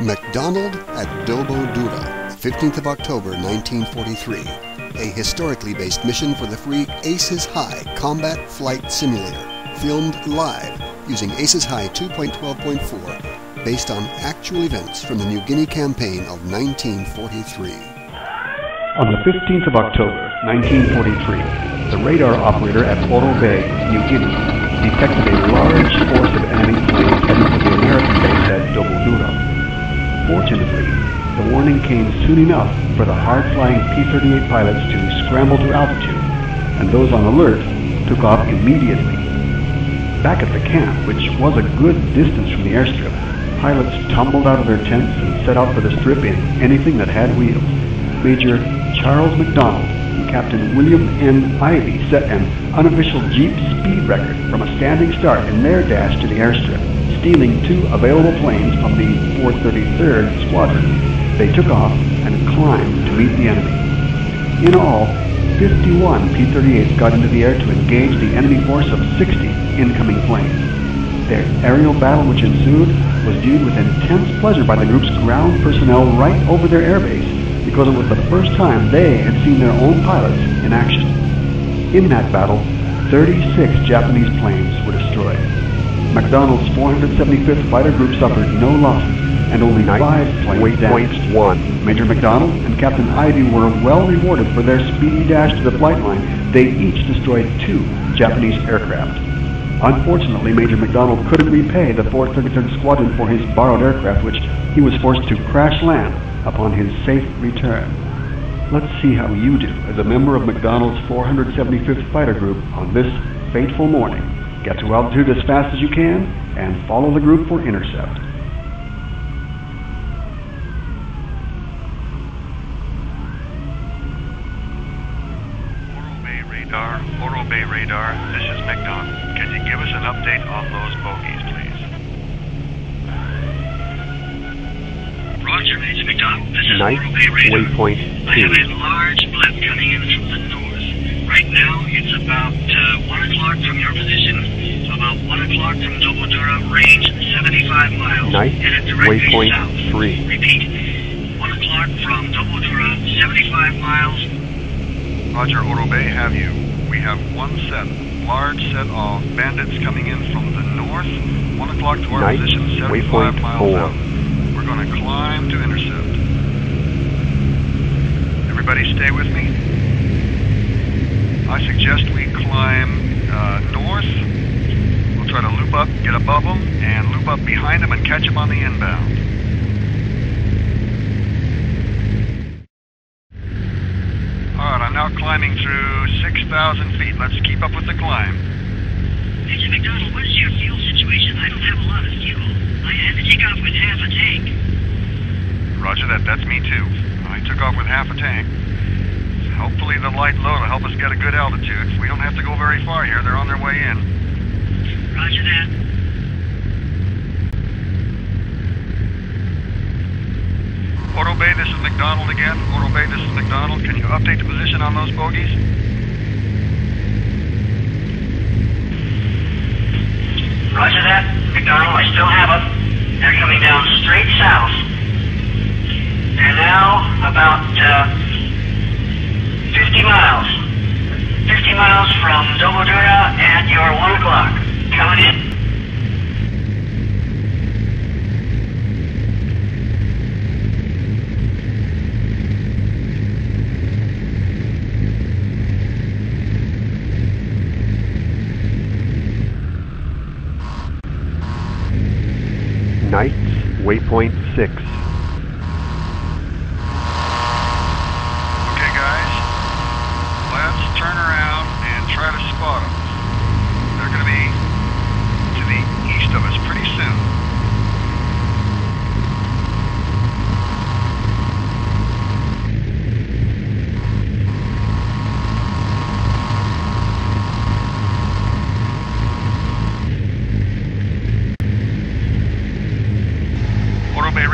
MacDonald at Dobodura, 15th of October 1943. A historically based mission for the free Aces High Combat Flight Simulator, filmed live using Aces High 2.12.4, based on actual events from the New Guinea campaign of 1943. On the 15th of October, 1943, the radar operator at Oro Bay, New Guinea, detected a large force of enemy planes heading for the American base at Dobodura. Fortunately, the warning came soon enough for the hard-flying P-38 pilots to scramble to altitude, and those on alert took off immediately. Back at the camp, which was a good distance from the airstrip, pilots tumbled out of their tents and set out for the strip in anything that had wheels. Major Charles MacDonald and Captain William N. Ivy set an unofficial Jeep speed record from a standing start in their dash to the airstrip, stealing two available planes from the 433rd Squadron. They took off and climbed to meet the enemy. In all, 51 P-38s got into the air to engage the enemy force of 60 incoming planes. Their aerial battle which ensued was viewed with intense pleasure by the group's ground personnel right over their airbase because it was the first time they had seen their own pilots in action. In that battle, 36 Japanese planes were destroyed. MacDonald's 475th Fighter Group suffered no losses, and only five planes damaged. one. Major MacDonald and Captain Ivy were well rewarded for their speedy dash to the flight line. They each destroyed two Japanese aircraft. Unfortunately, Major MacDonald couldn't repay the 433rd Squadron for his borrowed aircraft, which he was forced to crash land upon his safe return. Let's see how you do as a member of MacDonald's 475th Fighter Group on this fateful morning. Get to altitude as fast as you can and follow the group for intercept. Oro oh Bay Radar, Oro oh Bay Radar, this is MacDonald. Can you give us an update on those bogies, please? Roger, Major MacDonald. This is Night Oro oh Bay Radar. waypoint I have a large blip coming in from the north. Right now, it's about uh, 1 o'clock from your position, about 1 o'clock from Dobodura, range 75 miles. Night Headed directly waypoint south. three. Repeat, 1 o'clock from Dobodura, 75 miles. Roger, Oro Bay, have you? We have one set, large set of bandits coming in from the north, 1 o'clock to our Night position, 75 waypoint miles four. out. We're going to climb to intercept. Everybody stay with me. I suggest we climb uh, north. We'll try to loop up, get above them, and loop up behind them and catch them on the inbound. All right, I'm now climbing through 6,000 feet. Let's keep up with the climb. Major MacDonald, what is your fuel situation? I don't have a lot of fuel. I had to take off with half a tank. Roger that. That's me too. I took off with half a tank. Hopefully the light load will help us get a good altitude. We don't have to go very far here. They're on their way in. Roger that. Oro Bay, this is MacDonald again. Oro Bay, this is MacDonald. Can you update the position on those bogies? Roger that. MacDonald, I still have them. They're coming down straight south. They're now about uh, 50 miles. 50 miles from Dobodura at your 1 o'clock. Coming in. Nights, waypoint 6.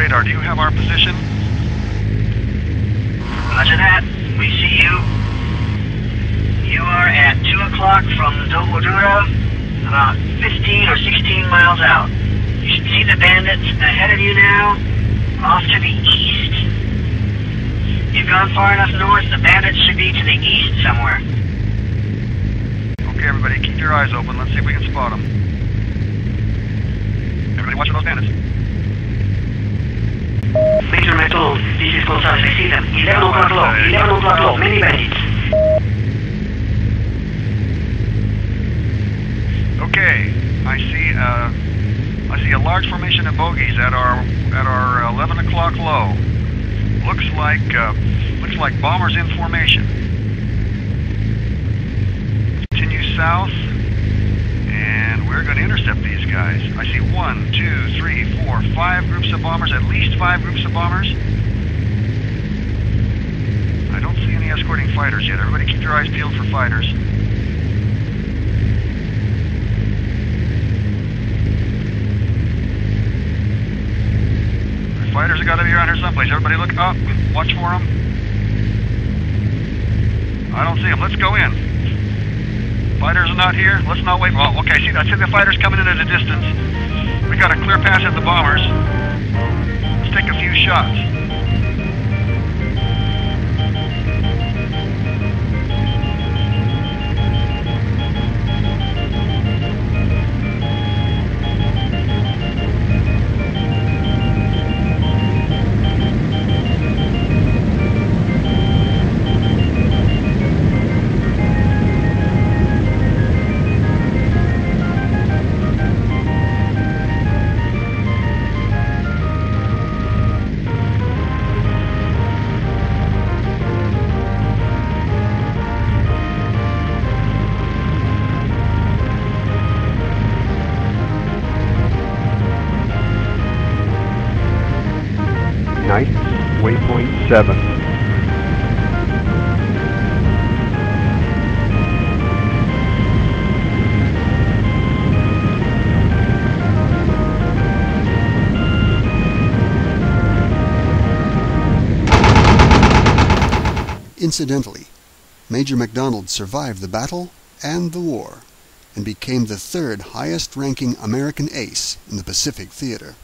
Radar, do you have our position? Roger that. We see you. You are at 2 o'clock from Dobodura, about 15 or 16 miles out. You should see the bandits ahead of you now? Off to the east. You've gone far enough north, the bandits should be to the east somewhere. Okay, everybody, keep your eyes open. Let's see if we can spot them. Everybody watch for those bandits. Major MacDonald, this is Gonzalez. I see them. 11 o'clock low. 11 o'clock low. Many bandits. Okay, I see. Uh, I see a large formation of bogies at our at our 11 o'clock low. Looks like uh, looks like bombers in formation. Continue south, guys. I see one, two, three, four, five groups of bombers. At least five groups of bombers. I don't see any escorting fighters yet. Everybody, keep your eyes peeled for fighters. Fighters have got to be around here someplace. Everybody look up. Watch for them. I don't see them. Let's go in. Fighters are not here. Let's not wait. Oh, okay. See, I see the fighters coming in at a distance. We got a clear pass at the bombers. Let's take a few shots. 7. Incidentally, Major MacDonald survived the battle and the war and became the third highest ranking American ace in the Pacific Theater.